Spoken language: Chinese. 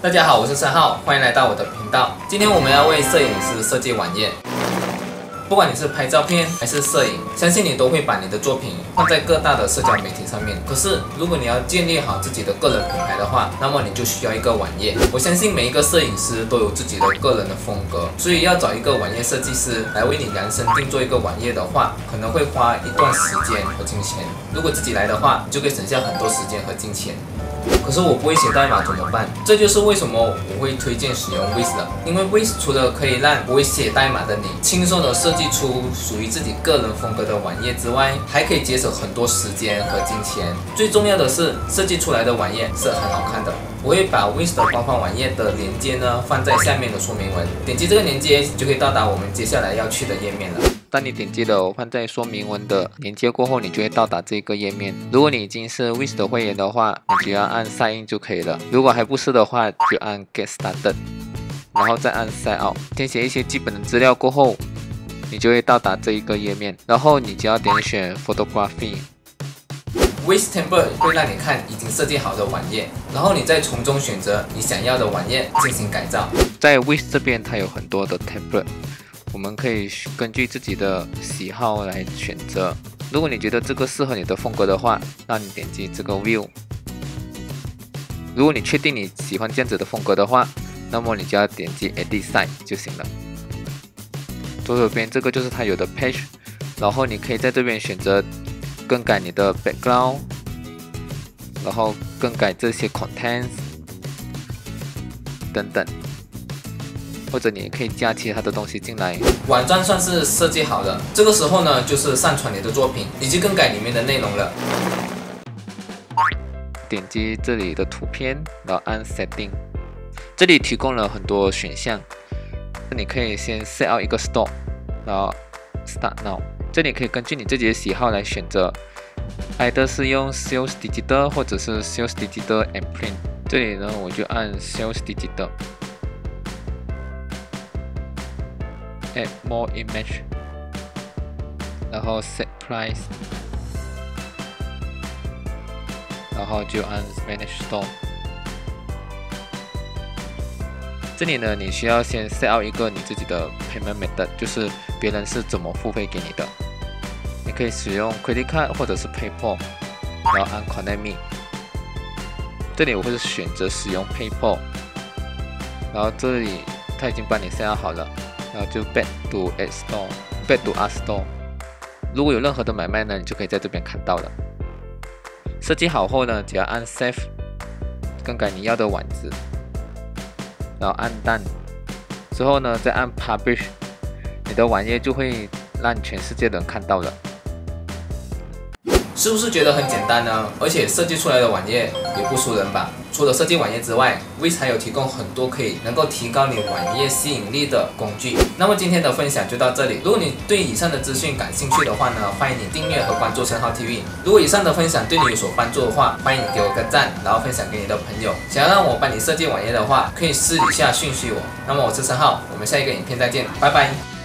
大家好，我是三号，欢迎来到我的频道。今天我们要为摄影师设计网页。不管你是拍照片还是摄影，相信你都会把你的作品放在各大的社交媒体上面。可是，如果你要建立好自己的个人品牌的话，那么你就需要一个网页。我相信每一个摄影师都有自己的个人的风格，所以要找一个网页设计师来为你量身定做一个网页的话，可能会花一段时间和金钱。如果自己来的话，就可以省下很多时间和金钱。可是我不会写代码怎么办？这就是为什么我会推荐使用 Wiz 的，因为 Wiz 除了可以让不会写代码的你轻松的设计出属于自己个人风格的网页之外，还可以节省很多时间和金钱。最重要的是，设计出来的网页是很好看的。我会把 Wiz 的官方网页的链接呢放在下面的说明文，点击这个链接就可以到达我们接下来要去的页面了。当你点击了我放在说明文的链接过后，你就会到达这个页面。如果你已经是 Wish 的会员的话，你只要按 Sign In 就可以了。如果还不是的话，就按 Get Started，然后再按 Sign Out，填写一些基本的资料过后，你就会到达这一个页面。然后你就要点选 Photography。Wish Template 会让你看已经设计好的网页，然后你再从中选择你想要的网页进行改造。在 Wish 这边，它有很多的 Template。我们可以根据自己的喜好来选择。如果你觉得这个适合你的风格的话，那你点击这个 View。如果你确定你喜欢这样子的风格的话，那么你就要点击 Edit Site 就行了。左手边这个就是它有的 Page，然后你可以在这边选择更改你的 Background，然后更改这些 Contents 等等。或者你也可以加其他的东西进来。网站算是设计好了，这个时候呢，就是上传你的作品以及更改里面的内容了。点击这里的图片，然后按 Setting，这里提供了很多选项。你可以先 set out 一个 Store，然后 Start Now。这里可以根据你自己的喜好来选择，either 是用 Sales Digital 或者是 Sales Digital and Print。这里呢，我就按 Sales Digital。Add more image，然后 set price，然后就按 manage store。这里呢，你需要先 set out 一个你自己的 payment method，就是别人是怎么付费给你的。你可以使用 credit card 或者是 PayPal，然后按 connect me。这里我会选择使用 PayPal，然后这里它已经帮你 set 好了。然后就 back to a store，back to a store。如果有任何的买卖呢，你就可以在这边看到了。设计好后呢，只要按 save，更改你要的网址，然后按 done，之后呢，再按 publish，你的网页就会让全世界的人看到了。是不是觉得很简单呢？而且设计出来的网页也不输人吧？除了设计网页之外，Wiz 还有提供很多可以能够提高你网页吸引力的工具。那么今天的分享就到这里。如果你对以上的资讯感兴趣的话呢，欢迎你订阅和关注申浩 TV。如果以上的分享对你有所帮助的话，欢迎你给我个赞，然后分享给你的朋友。想要让我帮你设计网页的话，可以私底下讯息我。那么我是申浩，我们下一个影片再见，拜拜。